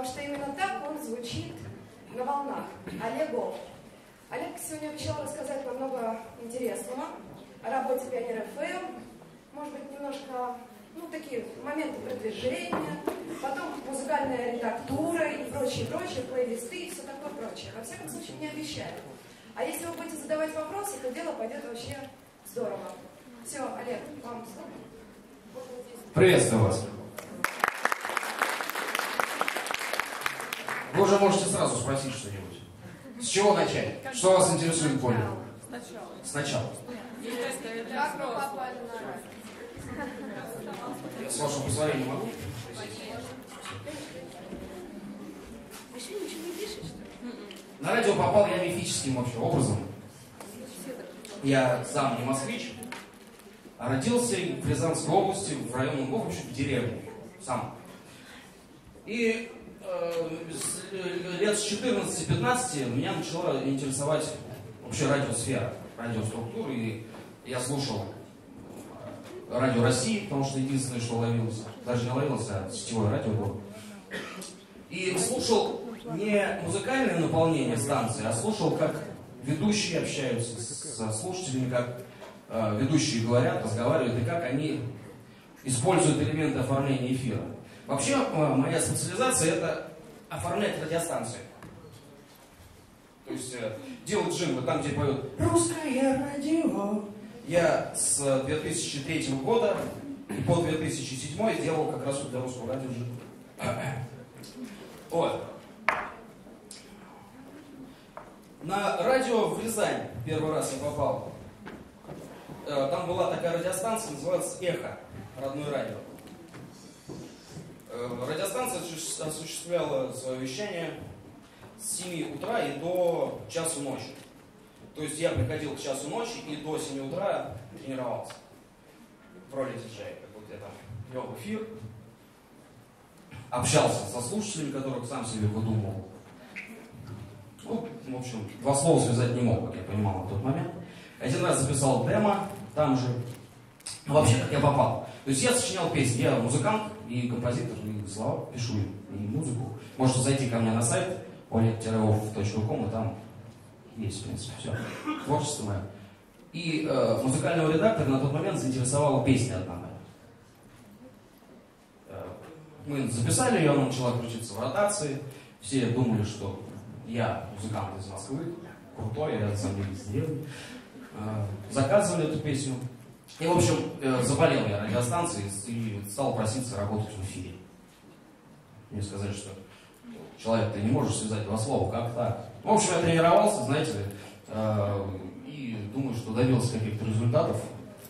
потому что именно так он звучит на волнах. Олег Гол. Олег сегодня обещал рассказать нам много интересного о работе Пионер ФМ, может быть, немножко, ну, такие моменты продвижения, потом музыкальная редактура и прочее, прочее, плейлисты и все такое прочее. Во всяком случае, не обещаю. А если вы будете задавать вопросы, то дело пойдет вообще здорово. Все, Олег, вам слово. Приветствую вас. Вы уже можете сразу спросить что-нибудь. С чего начать? Что вас интересует более? Сначала. Сначала. С вашего позволения могу? На радио попал я мифическим вообще образом. Я сам не москвич, а родился в Рязанской области, в районе, ну, в общем, в деревне, сам. И лет с 14-15 меня начала интересовать вообще радиосфера, радиоструктура, и я слушал радио России, потому что единственное, что ловилось, даже не ловилось, а сетевое радио было. И слушал не музыкальное наполнение станции, а слушал, как ведущие общаются со слушателями, как э, ведущие говорят, разговаривают, и как они используют элементы оформления эфира. Вообще, э, моя специализация это оформлять радиостанции. То есть э, делать джинглы там, где поют «Русское радио». Я с 2003 года и по 2007 делал как раз для русского радио джинглы. Вот. На радио в Рязань первый раз я попал. Э, Там была такая радиостанция, называется «Эхо», родное радио. Э, Радиостанция осуществ- осуществляла свое вещание с 7 утра и до часу ночи. То есть я приходил к часу ночи и до 7 утра тренировался в роли диджея. Как будто я там вел эфир, общался со слушателями, которых сам себе выдумывал. Ну, в общем, два слова связать не мог, как я понимал на тот момент. Один раз записал демо, там же. Ну, вообще, как я попал. То есть я сочинял песни, я музыкант и композитор, и слова пишу, и музыку. Можете зайти ко мне на сайт oleg-off.com, и там есть, в принципе, все. Творчество мое. И э, музыкального редактора на тот момент заинтересовала песня одна моя. Э, Мы записали ее, она начала крутиться в ротации. Все думали, что я музыкант из Москвы, крутой, я деле из деревни. Э, Заказывали эту песню. И, в общем, э, заболел я радиостанцией и стал проситься работать в эфире. Мне сказали, что человек, ты не можешь связать два слова, как так? В общем, я тренировался, знаете э, и думаю, что добился каких-то результатов.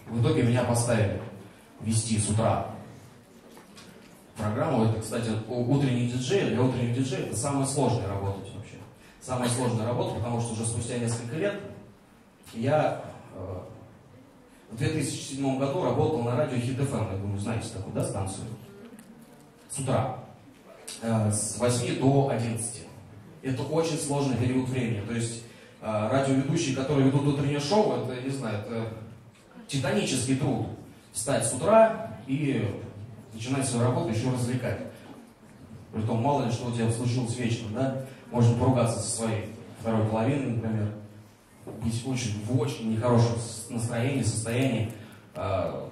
В итоге меня поставили вести с утра программу. Это, кстати, утренний диджей, для утренних диджеев это самая сложная работа вообще. Самая сложная работа, потому что уже спустя несколько лет я э, в 2007 году работал на радио Хит ФМ, я думаю, знаете такую, да, станцию? С утра. Э, С 8 до 11. Это очень сложный период времени. То есть э, радиоведущие, которые ведут утреннее шоу, это, не знаю, это титанический труд. Встать с утра и начинать свою работу еще развлекать. Притом, мало ли что у тебя случилось вечером, да? Можно поругаться со своей второй половиной, например. Быть очень, в очень нехорошем настроении, состоянии. э,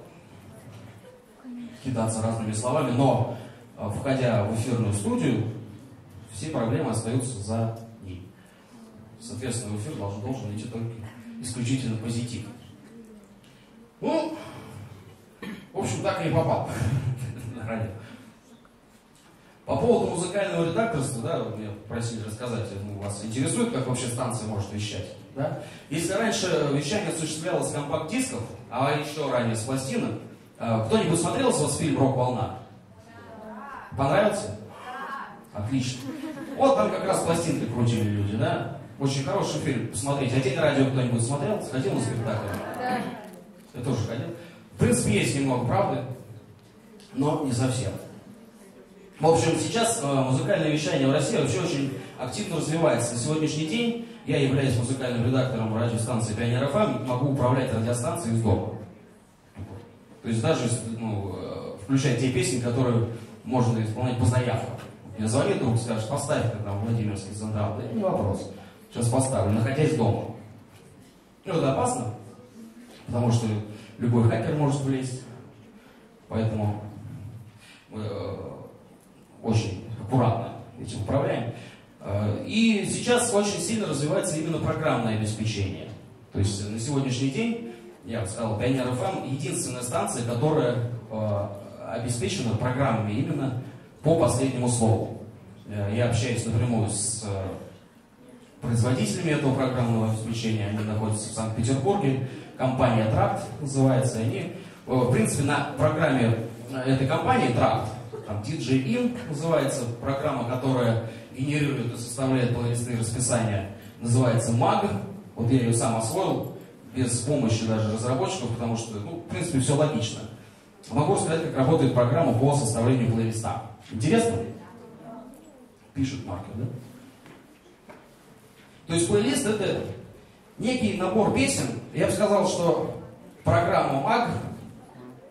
кидаться разными словами, но э, входя в эфирную студию, все проблемы остаются за ней. Соответственно, эфир должен, должен идти только исключительно позитив. Ну, в общем, так и не попал на радио. По поводу музыкального редакторства, да, вы меня просили рассказать, ну, вас интересует, как вообще станция может вещать, да? Если раньше вещание осуществлялось с компакт-дисков, а еще ранее с пластинок, э, кто-нибудь смотрел с вас фильм «Рок-волна»? Понравился? Отлично. Вот там как раз пластинки крутили люди, да? Очень хороший фильм, посмотрите. А день радио кто-нибудь смотрел? Сходил на спектакль? Да. Я тоже ходил. В принципе, есть немного правды, но не совсем. В общем, сейчас э, музыкальное вещание в России вообще очень активно развивается. На сегодняшний день я являюсь музыкальным редактором радиостанции Пионер ФМ, могу управлять радиостанцией из дома. То есть даже ну, э, включать те песни, которые можно исполнять по заявкам. Мне звонит друг, скажет, поставь ты там Владимирский Централ. Да не вопрос. Сейчас поставлю, находясь дома. Ну, это опасно, потому что любой хакер может влезть. Поэтому э, очень аккуратно этим управляем. Э, и сейчас очень сильно развивается именно программное обеспечение. То есть на сегодняшний день, я бы сказал, Pioneer FM единственная станция, которая э, обеспечена программами именно по последнему слову. Я общаюсь напрямую с производителями этого программного обеспечения, они находятся в Санкт-Петербурге, компания Тракт называется, они, в принципе, на программе этой компании Тракт, там DJ называется, программа, которая генерирует и составляет плейлисты расписания, называется MAG, вот я ее сам освоил, без помощи даже разработчиков, потому что, ну, в принципе, все логично. Могу сказать, как работает программа по составлению плейлиста. Интересно? Пишет маркер, да? То есть плейлист это некий набор песен. Я бы сказал, что программа MAG,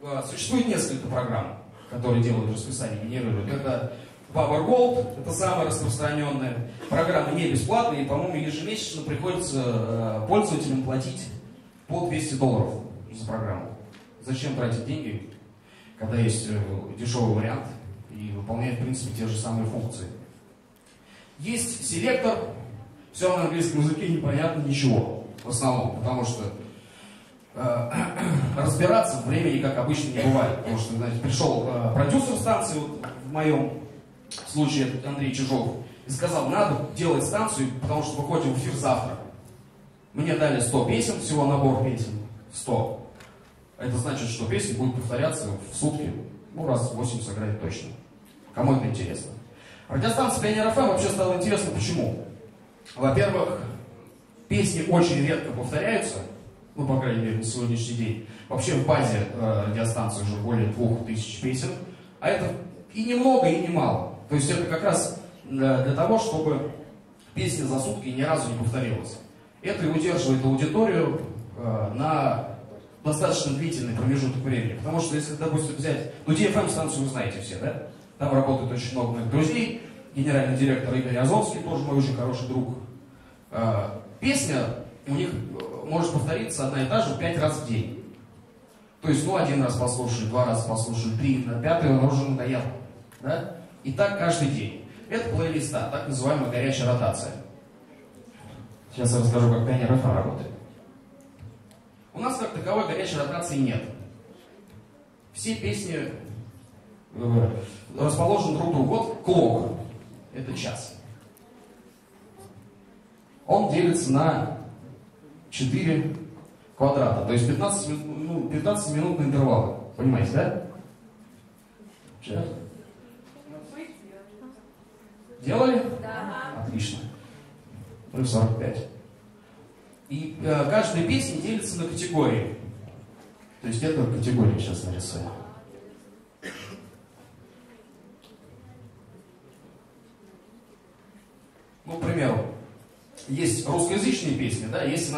э, существует несколько программ, которые делают расписание, генерируют. Это Power Gold, это самая распространенная. Программа не бесплатная, и, по-моему, ежемесячно приходится э, пользователям платить по 200 долларов за программу. Зачем тратить деньги, когда есть э, дешевый вариант и выполняет, в принципе, те же самые функции. Есть селектор, все на английском языке непонятно ничего, в основном, потому что разбираться времени, как обычно, не бывает. Потому что, знаете, пришел э, продюсер станции, вот в моем случае Андрей Чижов, и сказал, надо делать станцию, потому что выходим в эфир завтра. Мне дали 100 песен, всего набор песен, 100. Это значит, что песни будут повторяться в сутки, ну, раз 8 сыграть точно. Кому это интересно? Радиостанция Пионер ФМ вообще стала интересно, почему? Во-первых, песни очень редко повторяются, ну, по крайней мере, на сегодняшний день. Вообще в базе э, радиостанции уже более двух тысяч песен, а это и немного, и немало. То есть это как раз для, для того, чтобы песня за сутки ни разу не повторилась. Это и удерживает аудиторию э, на достаточно длительный промежуток времени. Потому что если, допустим, взять... Ну, DFM-станцию вы знаете все, да? Там работает очень много моих друзей генеральный директор Игорь Азовский, тоже мой очень хороший друг. А, песня у них э, может повториться одна и та же пять раз в день. То есть, ну, один раз послушали, два раза послушали, три, на пятый он уже надоел. Да? И так каждый день. Это плейлиста, так называемая горячая ротация. Сейчас я расскажу, как пионер FM работает. У нас как таковой горячей ротации нет. Все песни расположены друг другу. Вот клок это час. Он делится на 4 квадрата, то есть 15, ну, 15 минутные интервалы. Понимаете, да? Сейчас. Делали? Да. Отлично. Ну 45. И э, каждая песня делится на категории. То есть это категория сейчас нарисую. Ну, к примеру, есть русскоязычные песни, да, есть